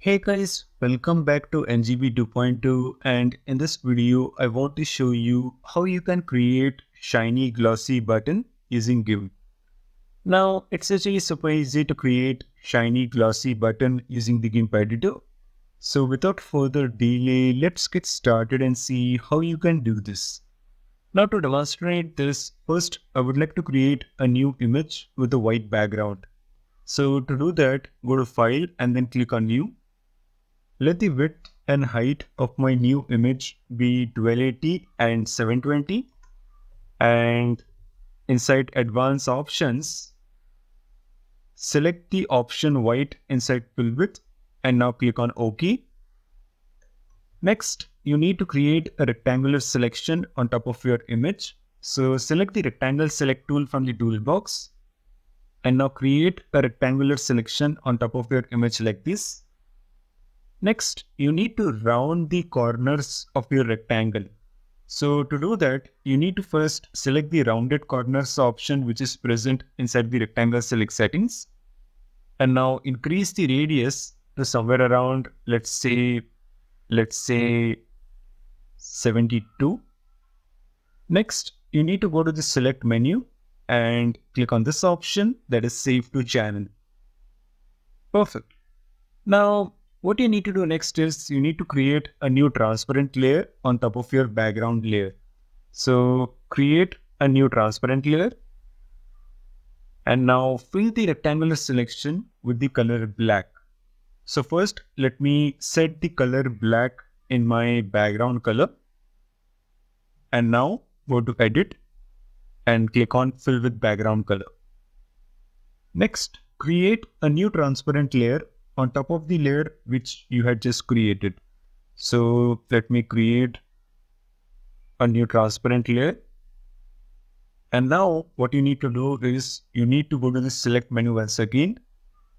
Hey guys, welcome back to NGB 2.0 and in this video I want to show you how you can create shiny glossy button using GIMP. Now it's actually super easy to create shiny glossy button using the GIMP editor. So without further delay, let's get started and see how you can do this. Now to demonstrate this, first I would like to create a new image with a white background. So to do that, go to File and then click on New. Let the width and height of my new image be 1280 and 720. And inside Advanced Options, select the option White inside Fill with and now click on OK. Next, you need to create a rectangular selection on top of your image. So select the rectangle select tool from the toolbox and now create a rectangular selection on top of your image like this. Next, you need to round the corners of your rectangle. So to do that, you need to first select the rounded corners option which is present inside the rectangle select settings. And now increase the radius to somewhere around, let's say, let's say 72. Next, you need to go to the select menu and click on this option that is save to channel. Perfect. Now, what you need to do next is you need to create a new transparent layer on top of your background layer. So create a new transparent layer and now fill the rectangular selection with the color black. So first let me set the color black in my background color and now go to edit and click on fill with background color. Next, create a new transparent layer on top of the layer which you had just created. So let me create a new transparent layer. And now what you need to do is you need to go to the select menu once again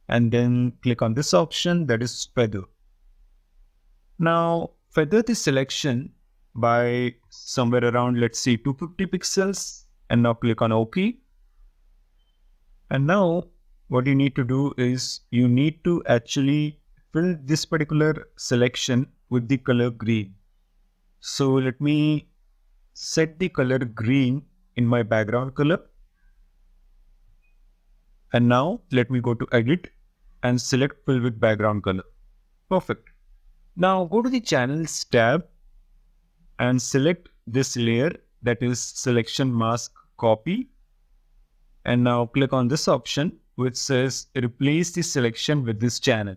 and then click on this option that is feather. Now feather the selection by somewhere around let's say 250 pixels and now click on OK. And now what you need to do is you need to actually fill this particular selection with the color green. So let me set the color green in my background color. And now let me go to edit and select fill with background color. Perfect. Now go to the channels tab and select this layer that is selection mask copy. And now click on this option which says replace the selection with this channel.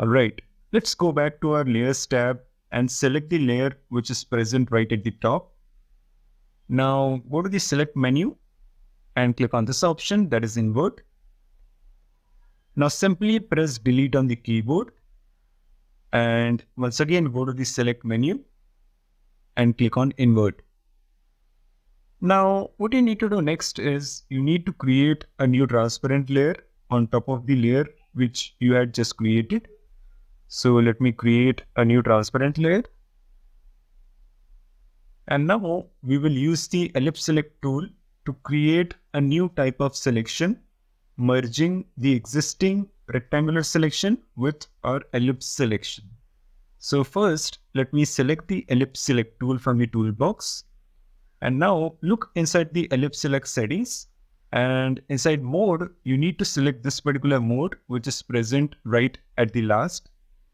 Alright, let's go back to our layers tab and select the layer which is present right at the top. Now go to the select menu and click on this option that is invert. Now simply press delete on the keyboard and once again go to the select menu and click on invert. Now, what you need to do next is you need to create a new transparent layer on top of the layer which you had just created. So let me create a new transparent layer. And now we will use the ellipse select tool to create a new type of selection, merging the existing rectangular selection with our ellipse selection. So first, let me select the ellipse select tool from the toolbox and now look inside the ellipse select settings and inside mode, you need to select this particular mode, which is present right at the last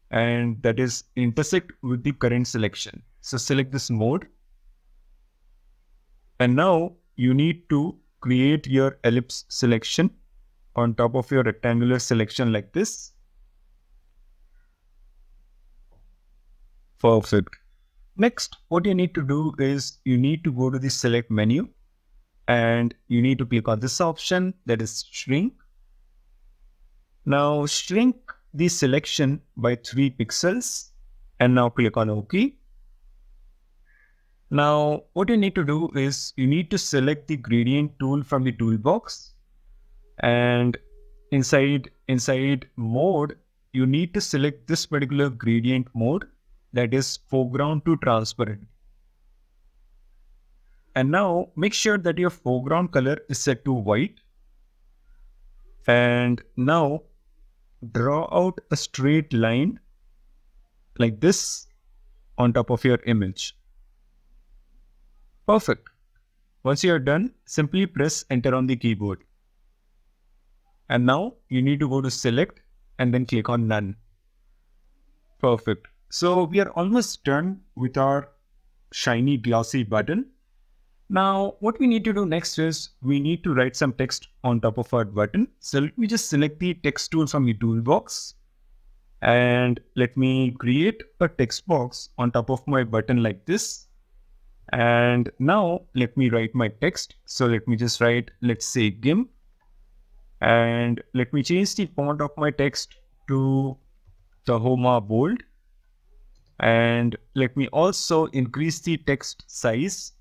and that is intersect with the current selection. So select this mode. And now you need to create your ellipse selection on top of your rectangular selection like this. Perfect. Next, what you need to do is you need to go to the select menu and you need to click on this option that is shrink. Now shrink the selection by 3 pixels and now click on OK. Now what you need to do is you need to select the gradient tool from the toolbox and inside inside mode you need to select this particular gradient mode that is foreground to transparent. And now make sure that your foreground color is set to white. And now draw out a straight line like this on top of your image. Perfect. Once you are done, simply press enter on the keyboard. And now you need to go to select and then click on none. Perfect. So we are almost done with our shiny glossy button. Now what we need to do next is we need to write some text on top of our button. So let me just select the text tool from the toolbox and let me create a text box on top of my button like this. And now let me write my text. So let me just write, let's say GIMP. And let me change the font of my text to the Tahoma Bold. And let me also increase the text size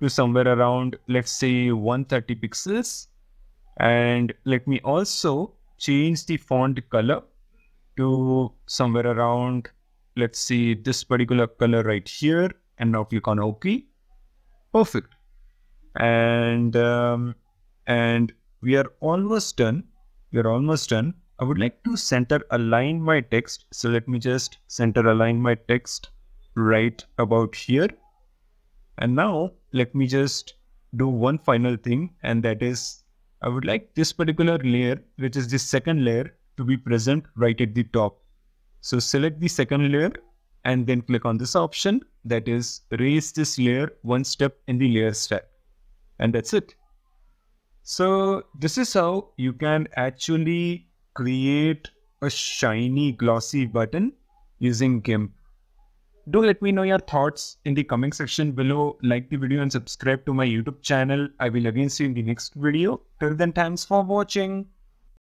to somewhere around, let's say 130 pixels. And let me also change the font color to somewhere around, let's see this particular color right here. And now click on OK. Perfect. And, um, and we are almost done. We are almost done. I would like to center align my text. So let me just center align my text right about here. And now let me just do one final thing and that is I would like this particular layer, which is the second layer to be present right at the top. So select the second layer and then click on this option that is raise this layer one step in the layer stack. And that's it. So this is how you can actually create a shiny glossy button using GIMP. Do let me know your thoughts in the comment section below. Like the video and subscribe to my YouTube channel. I will again see you in the next video. Till then, thanks for watching.